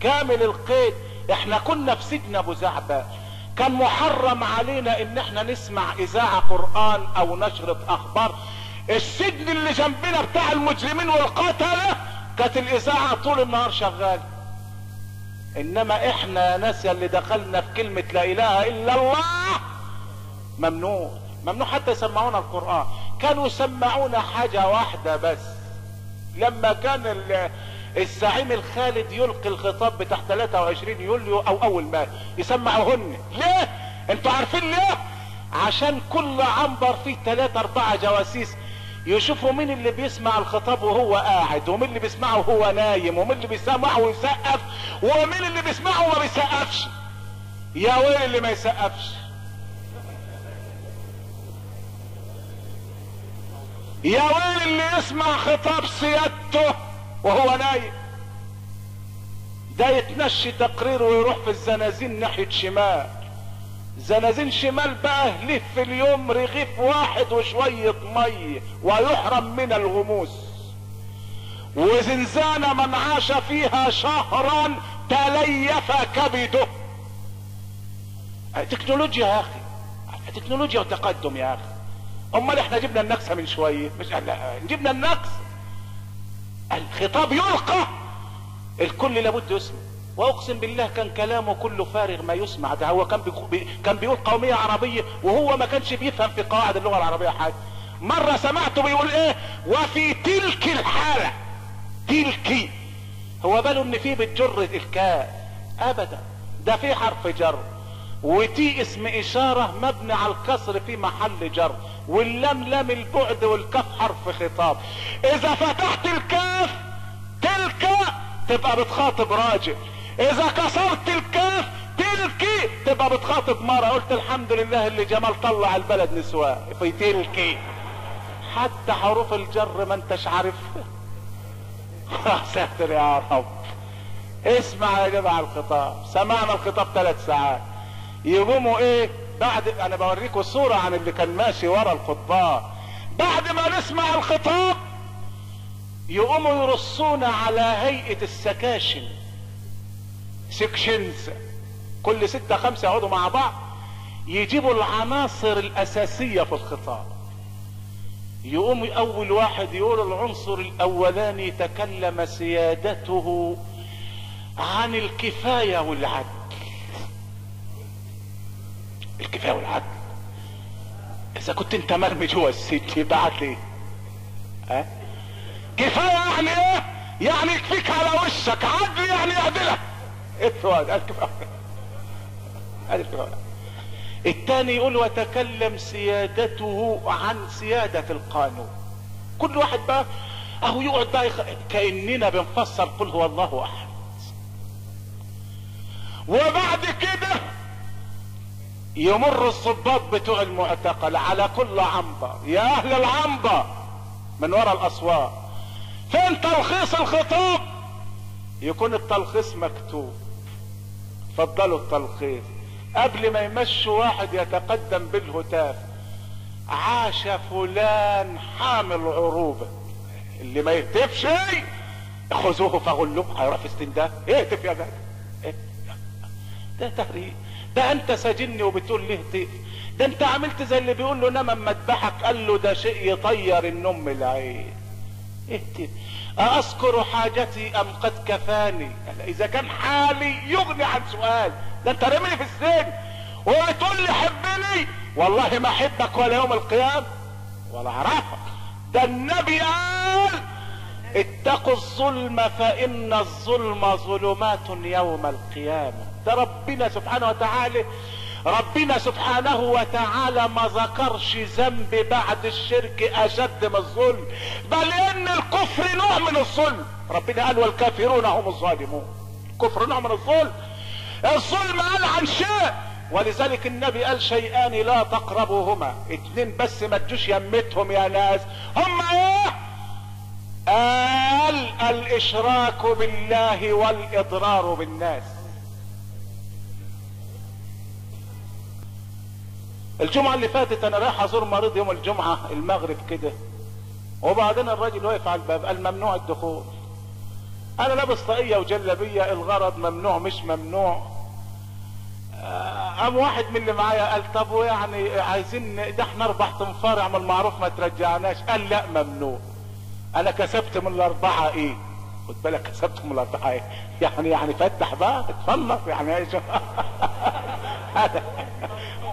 كامل القيد. إحنا كنا في سجن أبو زعبة كان محرم علينا إن إحنا نسمع إذاعة قرآن أو نشرة أخبار. السجن اللي جنبنا بتاع المجرمين والقتلة كانت الإذاعة طول النهار شغالة إنما إحنا ناس اللي دخلنا في كلمة لا إله إلا الله. ممنوع. ممنوع حتى يسمعونا القرآن. كانوا يسمعونا حاجة واحدة بس. لما كان الزعيم الخالد يلقي الخطاب بتاع 23 يوليو أو أول ما يسمعوهن ليه؟ أنتوا عارفين ليه؟ عشان كل عنبر فيه ثلاثة أربعة جواسيس يشوفوا مين اللي بيسمع الخطاب وهو قاعد ومين اللي بيسمعه وهو نايم ومين اللي بيسمعه ويسقف ومين اللي بيسمعه وما بيسقفش. يا ويل اللي ما يسقفش. يا ويل اللي يسمع خطاب سيادته. وهو نايم. ده يتنشي تقرير ويروح في الزنازين ناحية شمال. زنازين شمال بقى له في اليوم رغيف واحد وشوية مية ويحرم من الغموس. وزنزانة من عاش فيها شهرا تليف كبده. تكنولوجيا يا أخي. تكنولوجيا وتقدم يا أخي. أمال إحنا جبنا النكسه من شوية. مش لا جبنا النكس الخطاب يلقى. الكل لابد يسمع. وأقسم بالله كان كلامه كله فارغ ما يسمع. ده هو كان بي كان بيقول قوميه عربية وهو ما كانش بيفهم في قواعد اللغة العربية حاجة. مرة سمعته بيقول إيه؟ وفي تلك الحالة تلك. هو باله إن في بتجر الكاء. ابدا. ده في حرف جر. وتي اسم إشارة مبني على الكسر في محل جر. واللام لام البعد والكاف حرف خطاب. إذا فتحت الكاف تلك تبقى بتخاطب راجل. إذا كسرت الكاف تلك تبقى بتخاطب مرة. قلت الحمد لله اللي جمال طلع البلد نسوان في تلك. حتى حروف الجر ما انتش عارفها. ساتر يا رب. اسمع يا جماعة الخطاب. سمعنا الخطاب ثلاث ساعات. يقوموا إيه؟ بعد أنا بوريكم صورة عن اللي كان ماشي ورا الخطاب بعد ما نسمع الخطاب يقوموا يرصونا على هيئة السكاشن. sections. كل ستة خمسة يقعدوا مع بعض يجيبوا العناصر الأساسية في الخطاب. يقوم أول واحد يقول العنصر الأولاني تكلم سيادته عن الكفاية والعدل. الكفاية والعدل. إذا كنت أنت مرمي جوه السجن يبقى عدل إيه؟ ها؟ كفاية يعني إيه؟ يعني يكفيك على وشك. عدل يعني يعدلك. السؤال الكفاية. هذه الكفاية. الثاني يقول وتكلم سيادته عن سيادة القانون. كل واحد بقى أهو يقعد بقى يخ... كأننا بنفسر قل هو الله أحد. وبعد كده يمر الضباط بتوع المعتقل على كل عنبر يا أهل العنبر من وراء الاسوار فين تلخيص الخطاب يكون التلخيص مكتوب. فضلوا التلخيص. قبل ما يمشوا واحد يتقدم بالهتاف عاش فلان حامل عروبة. اللي ما يهتفش خذوه فغلوه. هيروح في استنداء اهتف يا جدع؟ إيه؟ ده تهريج ده انت ساجني وبتقول ليه اهتف ده انت عملت زي اللي بيقول له نام اما اذبحك قال له ده شيء يطير النوم العين. اهتف أذكر حاجتي أم قد كفاني؟ إذا كان حالي يغني عن سؤال. ده أنت رميني في السجن. وتقول لي حبني. والله ما أحبك ولا يوم القيامة ولا أعرفك ده النبي قال اتقوا الظلم فإن الظلم ظلمات يوم القيامة. ده ربنا سبحانه وتعالى ربنا سبحانه وتعالى ما ذكرش ذنب بعد الشرك أشد من الظلم بل إن الكفر نوع من الظلم. ربنا قال والكافرون هم الظالمون. الكفر نوع من الظلم. الظلم قال عن شيء. ولذلك النبي قال شيئان لا تقربوهما. اتنين بس ما تجوش يمتهم يا ناس. هم إيه؟ الإشراك بالله والإضرار بالناس. الجمعة اللي فاتت أنا رايح أزور مريض يوم الجمعة المغرب كده. وبعدين الراجل واقف على الباب قال ممنوع الدخول. أنا لابس طاقية وجلبية الغرض ممنوع مش ممنوع. قام واحد من اللي معايا قال طب ويعني عايزين ده إحنا أربع تنفار اعمل معروف ما ترجعناش. قال لا ممنوع. أنا كسبت من الأربعة إيه؟ خد بالك كسبت من الأربعة إيه؟ يعني يعني فتح بقى اتفلط يعني إيش؟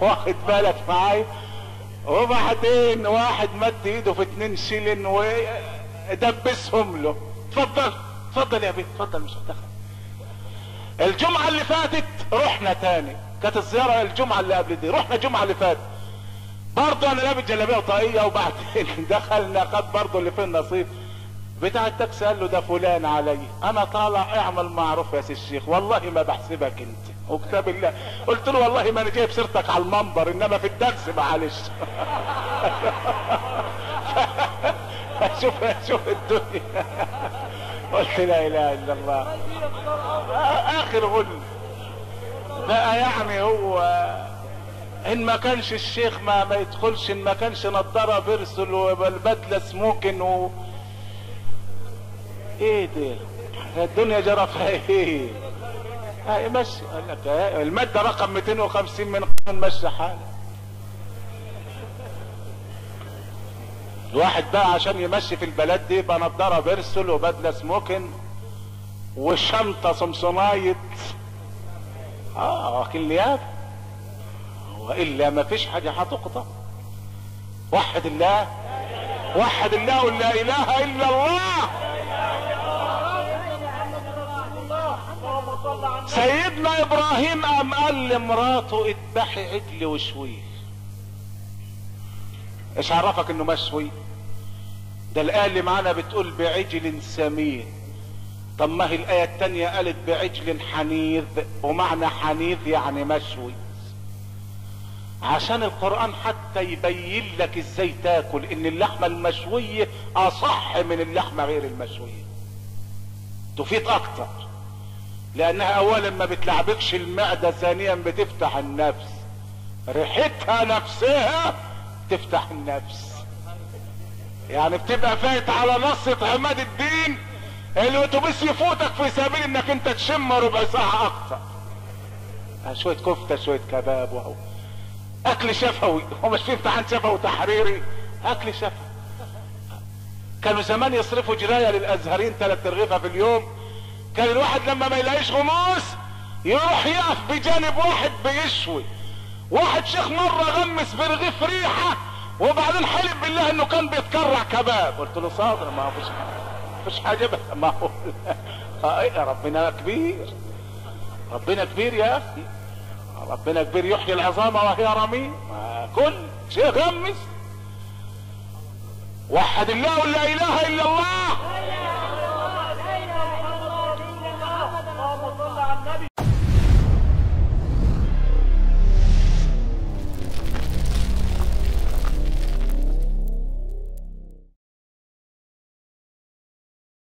واخد بالك معايا؟ وبعدين واحد مد إيده في اتنين شيلن ودبسهم له. اتفضل اتفضل يا بيه اتفضل مش هتدخل الجمعة اللي فاتت رحنا تاني. كانت الزيارة الجمعة اللي قبل دي رحنا الجمعة اللي فاتت. برضه أنا لابس جلابيه وطاقيه وبعدين دخلنا خد برضه اللي فيه النصيب. بتاع التاكسي قال له ده فلان علي. أنا طالع اعمل معروف يا سي الشيخ والله ما بحسبك أنت. وكتاب الله. قلت له والله ما أنا جايب سيرتك على المنبر إنما في الدرس معلش. شوف شوف الدنيا. قلت لا إله إلا الله. آخر غل. بقى يعني هو إن ما كانش الشيخ ما ما يدخلش إن ما كانش نضارة بيرسل والبدلة سموكن و إيه ده الدنيا جرى فيها إيه؟ هاي مشي. قال لك المادة رقم 250 من قانون مشي حالك الواحد بقى عشان يمشي في البلد دي يبقى نضارة بيرسل وبدلة سموكن وشنطة سمسونايت. آه كليات والا ما فيش حاجة هتقطع وحد الله. وحد الله ولا إله إلا الله. سيدنا إبراهيم قام قال لمراته اذبحي عجل وشويه. إيش عرفك إنه مشوي ده الآية اللي معانا بتقول بعجل سمين. طب ما هي الآية التانية قالت بعجل حنيذ. ومعنى حنيذ يعني مشوي عشان القرآن حتى يبين لك إزاي تاكل إن اللحمة المشوية أصح من اللحمة غير المشوية. تفيد أكتر. لأنها اولا ما بتلعبكش المعدة ثانيا بتفتح النفس. ريحتها نفسها تفتح النفس. يعني بتبقى فايت على نصة عماد الدين الأتوبيس يفوتك في سبيل إنك أنت تشم ربع ساعة أكتر. شوية كفتة شوية كباب وهو. أكل شفوي. هو مش في امتحان شفوي وتحريري. أكل شفوي. كانوا زمان يصرفوا جراية للأزهرين ثلاث رغيفة في اليوم. كان الواحد لما ما يلاقيش غموس يروح يقف بجانب واحد بيشوي. واحد شيخ مرة غمس برغيف ريحة وبعدين حلف بالله إنه كان بيتكرع كباب. قلت له صادر ما فيش فيش حاجة بس ما هو. آه ربنا كبير. ربنا كبير يا أخي. ربنا كبير يحيي العظام وهي رميم. كل شيء غمس. وحد الله ولا إله إلا الله.